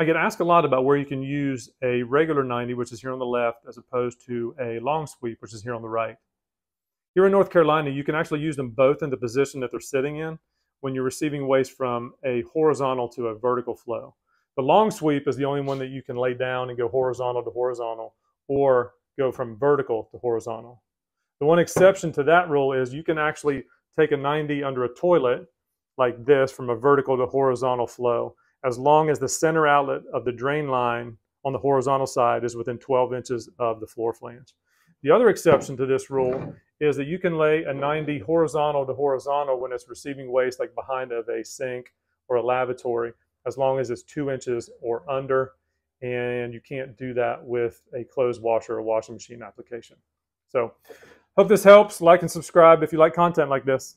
I get asked a lot about where you can use a regular 90, which is here on the left, as opposed to a long sweep, which is here on the right. Here in North Carolina, you can actually use them both in the position that they're sitting in when you're receiving waste from a horizontal to a vertical flow. The long sweep is the only one that you can lay down and go horizontal to horizontal or go from vertical to horizontal. The one exception to that rule is you can actually take a 90 under a toilet like this from a vertical to horizontal flow as long as the center outlet of the drain line on the horizontal side is within 12 inches of the floor flange. The other exception to this rule is that you can lay a 90 horizontal to horizontal when it's receiving waste like behind of a sink or a lavatory as long as it's two inches or under and you can't do that with a clothes washer or washing machine application. So hope this helps. Like and subscribe if you like content like this.